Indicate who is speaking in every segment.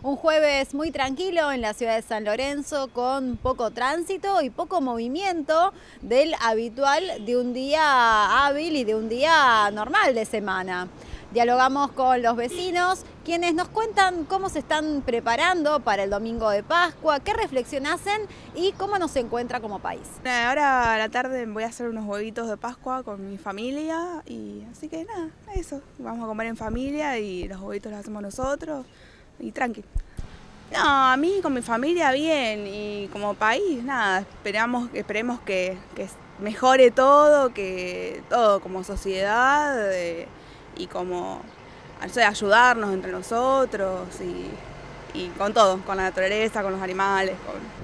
Speaker 1: Un jueves muy tranquilo en la ciudad de San Lorenzo con poco tránsito y poco movimiento del habitual de un día hábil y de un día normal de semana. Dialogamos con los vecinos, quienes nos cuentan cómo se están preparando para el domingo de Pascua, qué reflexión hacen y cómo nos encuentra como país.
Speaker 2: Ahora a la tarde voy a hacer unos huevitos de Pascua con mi familia y así que nada, eso. Vamos a comer en familia y los huevitos los hacemos nosotros y tranqui. No, a mí con mi familia bien y como país nada, esperamos, esperemos que, que mejore todo, que todo como sociedad. Eh, y como ayudarnos entre nosotros y, y, con todo, con la naturaleza, con los animales.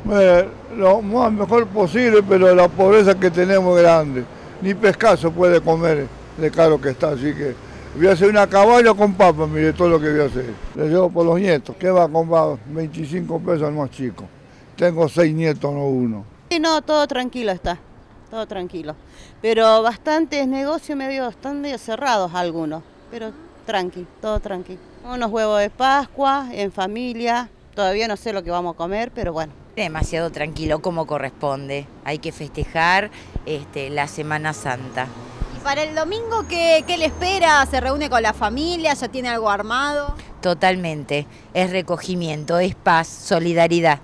Speaker 3: Bueno, lo más mejor posible, pero la pobreza que tenemos es grande. Ni pescado puede comer de caro que está, así que voy a hacer una caballa con papa, mire todo lo que voy a hacer. Le llevo por los nietos, que va a comprar 25 pesos al más chico. Tengo seis nietos, no uno.
Speaker 4: Y no, todo tranquilo está todo tranquilo. Pero bastantes negocios medio, están medio cerrados algunos, pero tranqui, todo tranqui. Unos huevos de Pascua, en familia, todavía no sé lo que vamos a comer, pero bueno.
Speaker 5: Demasiado tranquilo como corresponde, hay que festejar este, la Semana Santa.
Speaker 1: ¿Y para el domingo qué, qué le espera? ¿Se reúne con la familia? ¿Ya tiene algo armado?
Speaker 5: Totalmente, es recogimiento, es paz, solidaridad.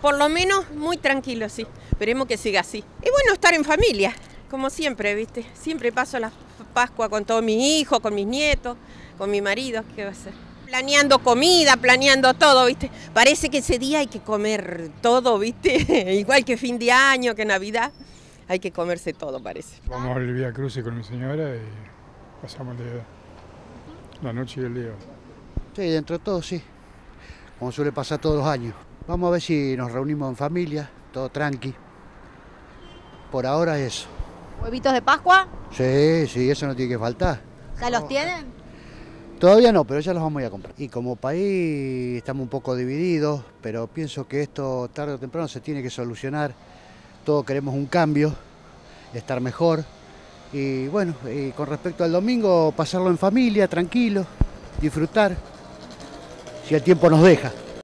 Speaker 6: Por lo menos muy tranquilo, sí. Esperemos que siga así. Y bueno, estar en familia, como siempre, ¿viste? Siempre paso la Pascua con todos mis hijos, con mis nietos, con mi marido, ¿qué va a ser? Planeando comida, planeando todo, ¿viste? Parece que ese día hay que comer todo, ¿viste? Igual que fin de año, que Navidad. Hay que comerse todo, parece.
Speaker 7: Vamos a Vía Cruce con mi señora y pasamos el día, la noche y el día.
Speaker 8: Sí, dentro de todo sí, como suele pasar todos los años. Vamos a ver si nos reunimos en familia, todo tranqui. Por ahora eso.
Speaker 1: ¿Huevitos de Pascua?
Speaker 8: Sí, sí, eso no tiene que faltar.
Speaker 1: ¿Ya los tienen?
Speaker 8: Todavía no, pero ya los vamos a ir a comprar. Y como país estamos un poco divididos, pero pienso que esto tarde o temprano se tiene que solucionar. Todos queremos un cambio, estar mejor. Y bueno, y con respecto al domingo, pasarlo en familia, tranquilo, disfrutar, si el tiempo nos deja.